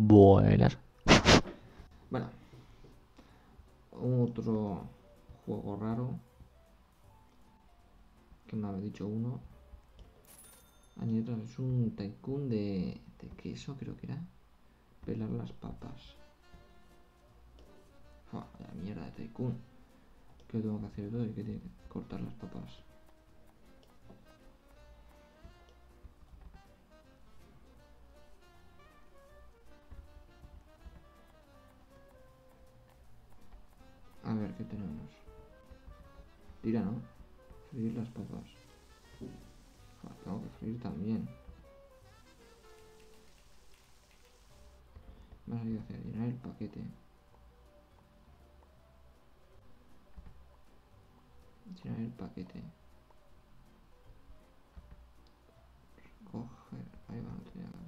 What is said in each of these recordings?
Buenas. Bueno. Otro juego raro. Que me había dicho uno. Es un tycoon de, de queso, creo que era. Pelar las papas. La mierda de tycoon. Que tengo que hacer todo y que tiene que cortar las papas. Ver, ¿qué tenemos? Tira, ¿no? Freír las papas. Tengo que freír también. Más hay que hacer llenar el paquete. Llenar el paquete. Recoger. Ahí va, no tenía que-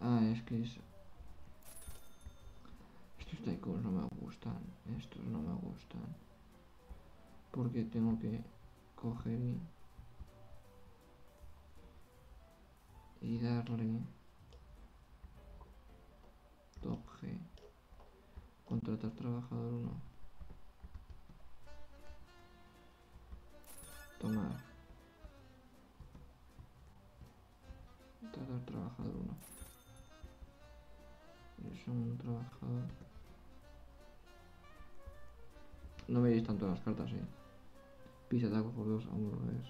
Ah, es que es. Tycoons no me gustan. Estos no me gustan. Porque tengo que coger y. Y darle. Top G. Contratar trabajador 1. Tomar. Contratar trabajador 1. Es un trabajador. No me veis tanto las cartas, eh. Pisa, taco, por dos, hamburgues.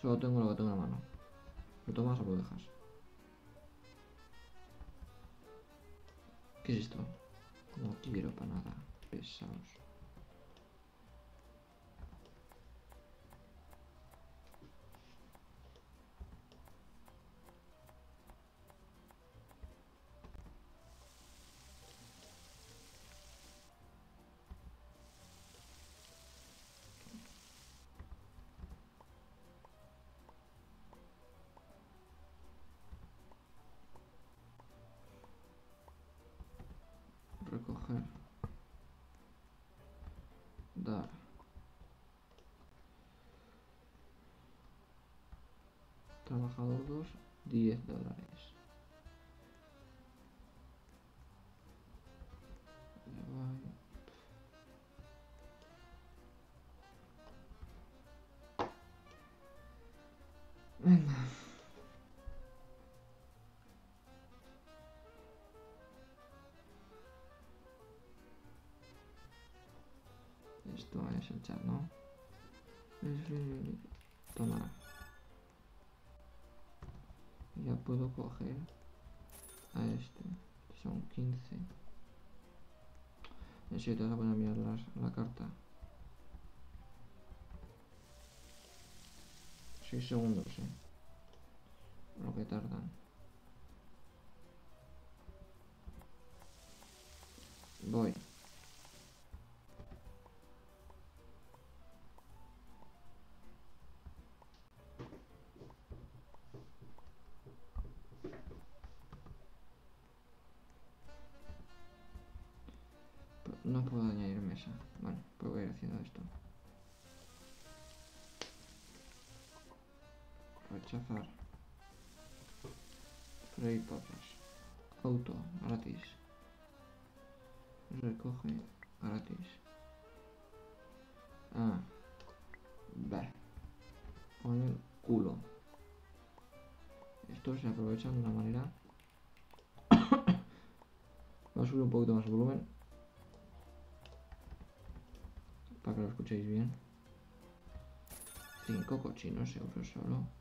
Solo tengo lo que tengo en la mano. ¿Lo tomas o lo dejas? ¿Qué es esto? No quiero para nada. Pesados. Trabajador 2, 10 dólares. Venga. Esto es el chat, ¿no? Toma. Ya puedo coger a este. Son 15. En serio, te vas a poner a mirar las- la carta. 6 segundos, eh. Lo que tardan. Voy. Mesa. Bueno, pues voy a ir haciendo esto. Rechazar. Freír papas. Auto, gratis. Recoge, gratis. Ah. Bah. Con el culo. Esto se aprovecha de una manera. Voy a subir un poquito más el volumen. Para que lo escuchéis bien. 5 cochinos euros solo.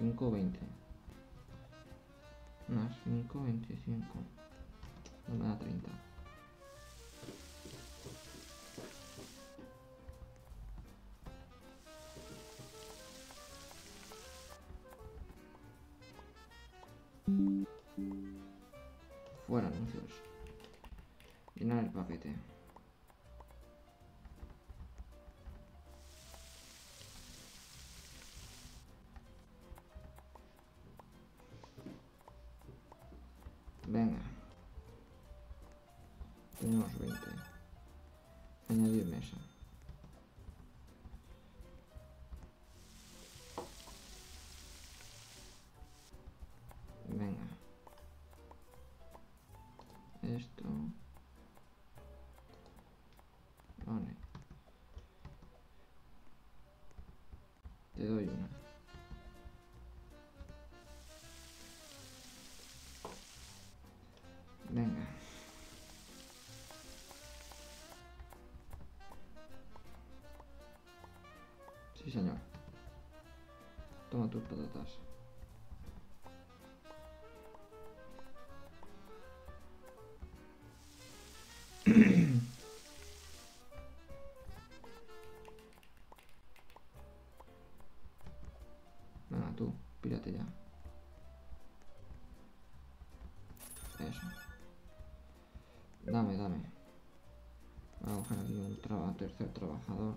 5.20. Más 5.25. No me da 30. Fuera anuncios. Llenar el paquete. Esto. Vale. Te doy una. Venga. Sí, señor. Toma tus patatas. Tú, pírate ya. Eso. Dame, dame. Voy a coger aquí un tercer trabajador.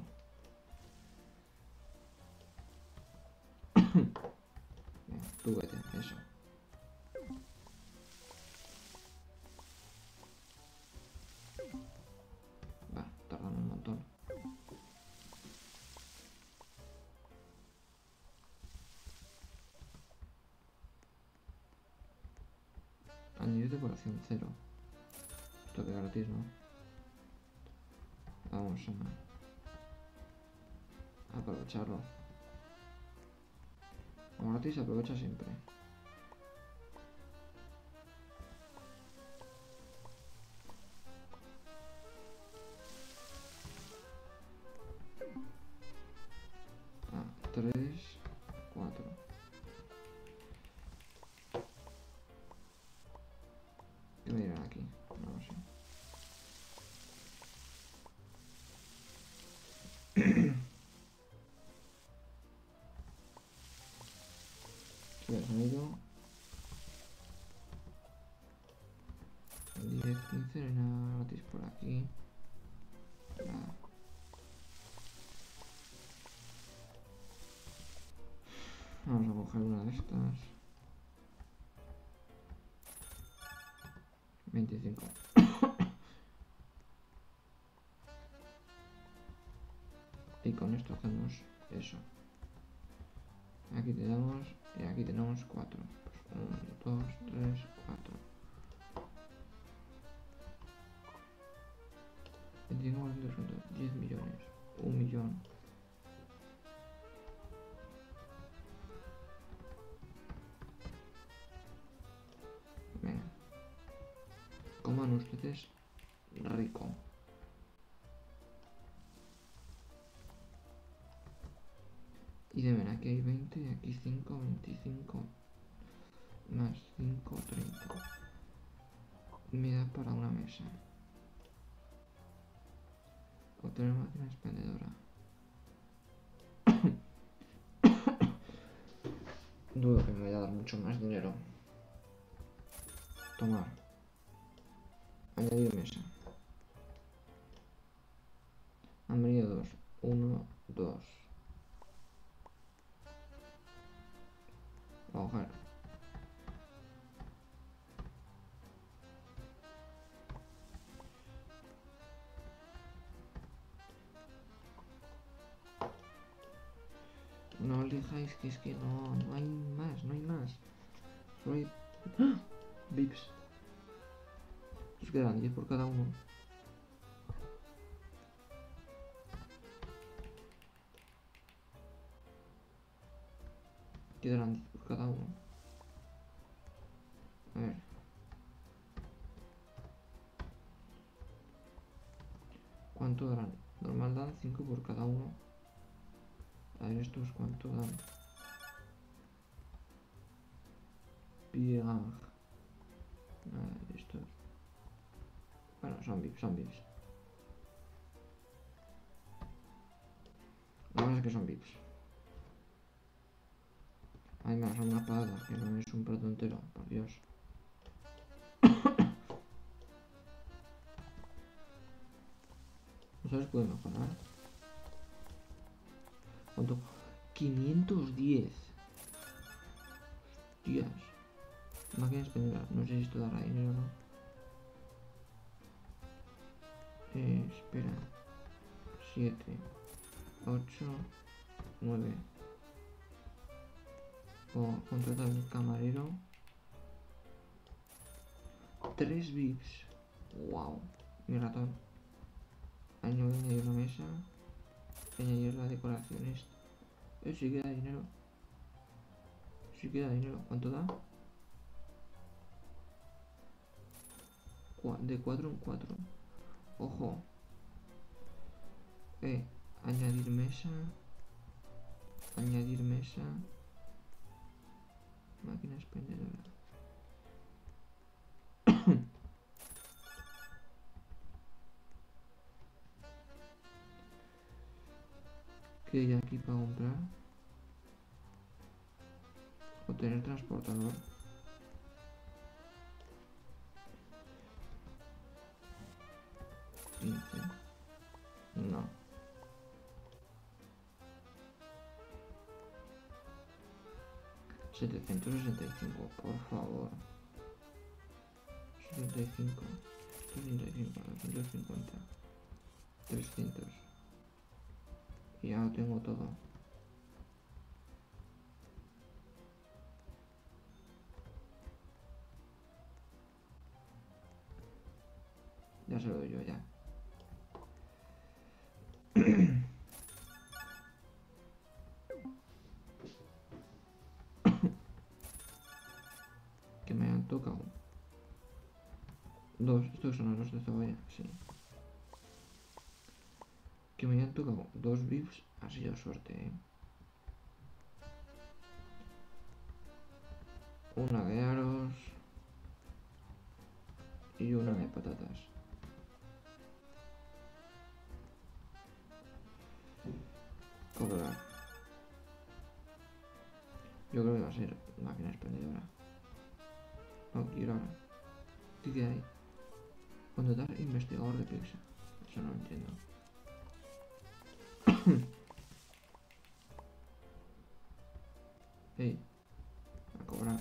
Decoración cero. Esto que gratis, ¿no? Vamos a aprovecharlo. Como gratis se aprovecha siempre. El sonido. 10, 15, no hay nada gratis por aquí. Nada. Vamos a coger una de estas. 25. y con esto hacemos eso. Aquí tenemos y aquí tenemos 4. Pues 1, 2, 3, 4. 25 10 millones. 1 millón. 20 y aquí 5, 25 más 5, 30. Me da para una mesa. Obtener máquina expendedora. Dudo que me vaya a dar mucho más dinero. Tomar. Añadir mesa. Han venido dos. Uno, dos. Que no, no hay más, no hay más. Solo hay... ¡Ah! Vips. Os quedan 10 por cada uno. Quedarán 10 por cada uno. A ver. ¿Cuánto darán? Normal dan 5 por cada uno. A ver estos cuánto dan. De estos. Bueno, son VIPs, son VIPs. Que pasa es que son VIPs. A Ay, me son unas patatas, que no es un plato entero, por Dios. ¿No sabes puede mejorar? ¿Cuánto? 510. Hostias. Máquinas expendedoras. No sé si esto dará dinero o no. Eh, espera. 7, 8, 9. O contratar un camarero. 3 VIPs. Wow. Mi ratón. Añadir una mesa. Añadir la decoración esta. Eh, sí queda dinero. Sí queda dinero. ¿Cuánto da? De 4 en 4. Ojo. Eh, añadir mesa. Añadir mesa. Máquina expendedora. ¿Qué hay aquí para comprar? Obtener transportador. No. Setecientos sesenta y cinco, por favor. Setenta y cinco. Setenta y cinco, doscientos cincuenta. Trescientos. Y ya lo tengo todo. Ya se lo doy yo ya. Que me han tocado. Dos, estos son los de cebolla, sí. Que me hayan tocado dos VIPs ha sido suerte, ¿eh? Una de aros y una de patatas. Expendedora. No. ¿Qué queda ahí? Contratar investigador de pizza. Eso no lo entiendo. Ey, a cobrar.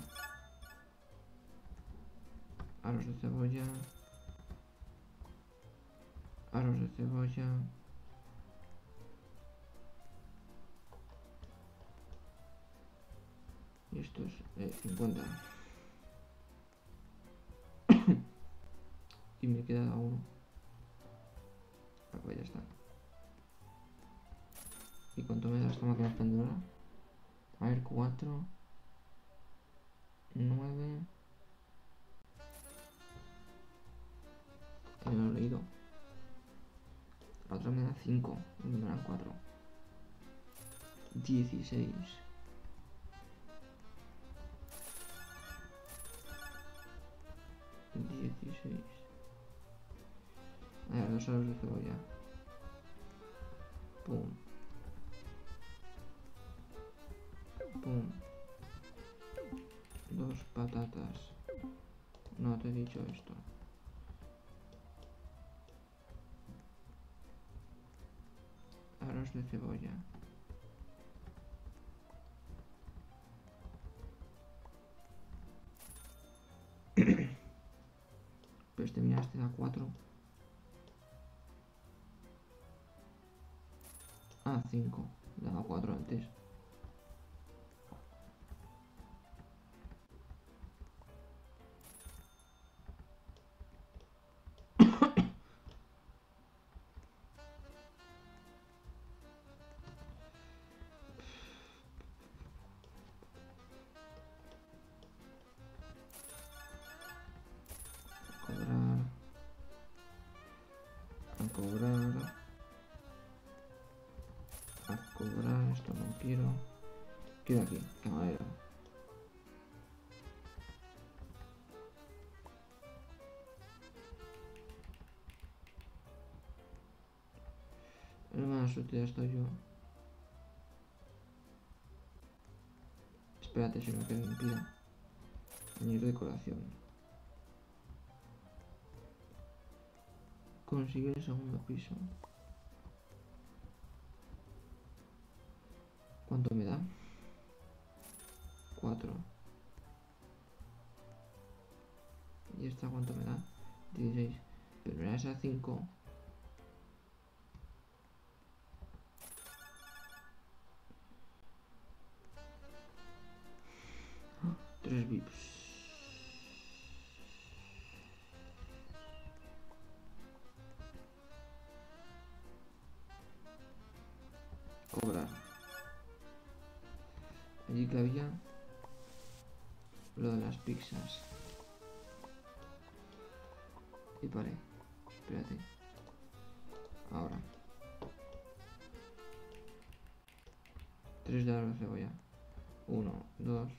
Aros de cebolla. Aros de cebolla. Y esto es eh, 50. y me queda uno. Ah, pues ya está. ¿Y cuánto me da esta máquina expendedora? A ver, 4, 9. Que no lo he leído. La otra me da 5, me dan 4. 16. Dieciséis. A ver, dos aros de cebolla. Pum. Pum. Dos patatas. No te he dicho esto. Aros de cebolla. Pero este mira, este da 4. Ah, 5. Daba 4 antes. Quiero quiero aquí camarero el más ya estoy yo Espérate si me queda impida. Añadir decoración. Consigue el segundo piso. ¿Cuánto me da? 4. ¿Y esta cuánto me da? 16. Pero me da esa 5. Tres VIPs. Allí que había lo de las pizzas. Y paré. Espérate. Ahora. Tres de la cebolla. Uno, dos,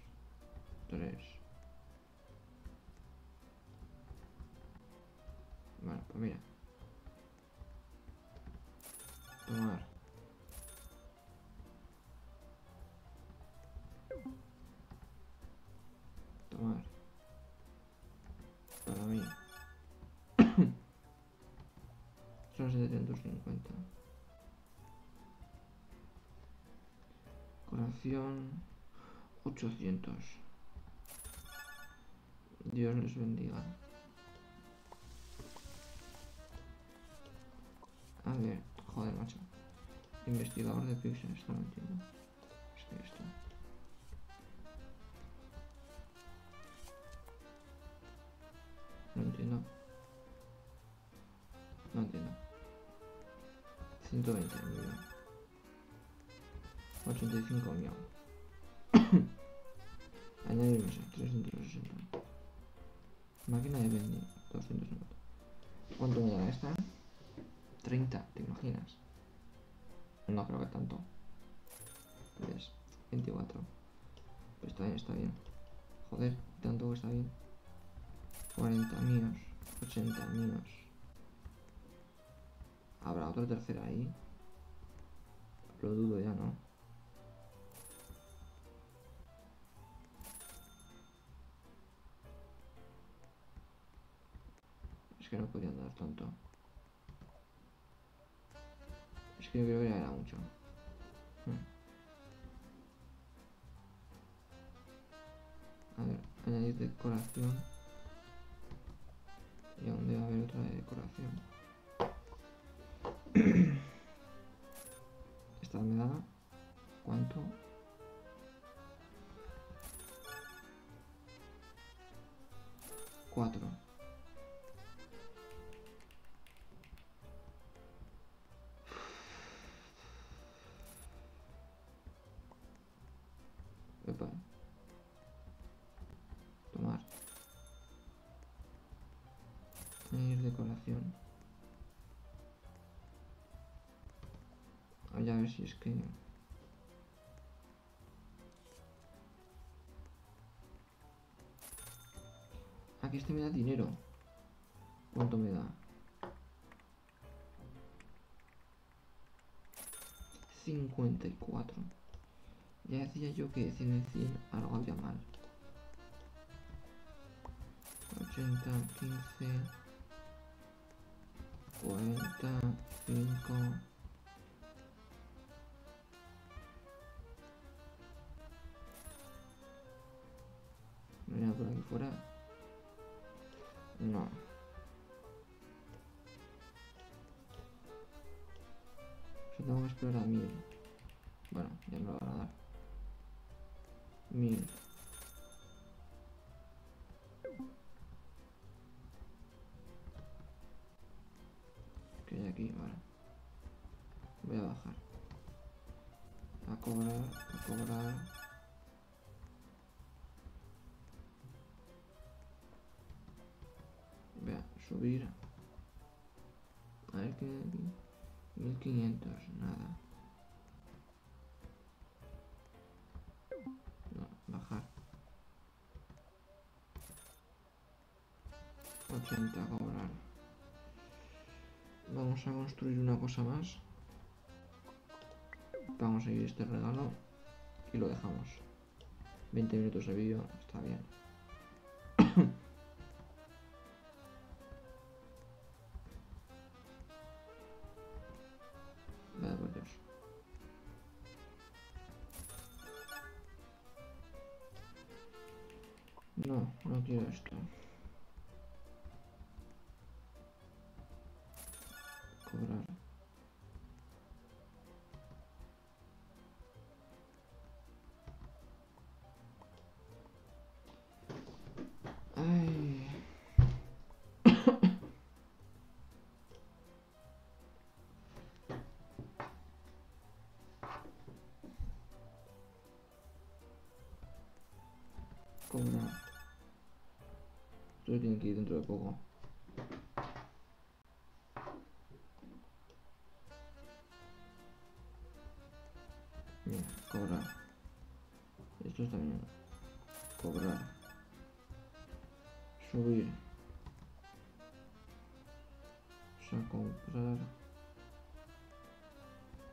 tres. Vale, pues mira. Tomar. Son 750. Coración 800. Dios les bendiga. A ver, joder, macho. Investigador de Pixel, esto no entiendo. Es que esto. No entiendo. No entiendo. 120 millón. 85 millón. Añadir mesa, 360. Máquina de vending, 250. ¿Cuánto me da esta? 30, ¿te imaginas? No creo que tanto. Pues 24. Pues está bien, está bien. Joder, tanto que está bien. 40 míos, 80 míos. ¿Habrá otra tercera ahí? Lo dudo ya, ¿no? Es que no podían dar tanto. Es que yo creo que ya era mucho. Hmm. A ver, añadir decoración. Y aún debe haber otra de decoración. Esta me daba. ¿Cuánto? Voy a ver si es que... Aquí este me da dinero. ¿Cuánto me da? 54. Ya decía yo que de 100 en 100 algo había mal. 80, 15, 40, 5. ¿No hay nada por aquí fuera? No. Yo tengo que esperar a mil. Bueno, ya me lo van a dar. Mil. Subir. A ver qué. 1500, nada. No, bajar. 80 cobrar. Vamos a construir una cosa más. Vamos a ir este regalo y lo dejamos. 20 minutos de vídeo, está bien. Cobrar. Esto tiene que ir dentro de poco. Mira, cobrar. Esto bien. Cobrar. Subir. O sea, comprar.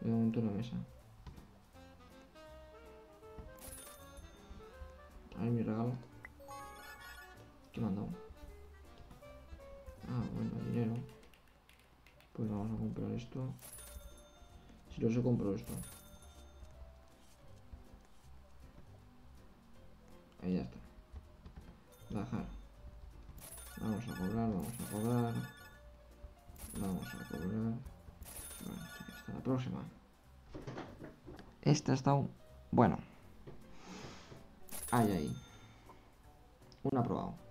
De momento la mesa. Ahí mi regalo. ¿Qué me han? Ah, bueno, dinero. Pues vamos a comprar esto. Si lo sé, compro esto. Ahí ya está. Bajar. Vamos a cobrar, vamos a cobrar. Vamos a cobrar. Bueno, hasta la próxima. Esta ha estado... Bueno. Ahí, ahí. Un aprobado.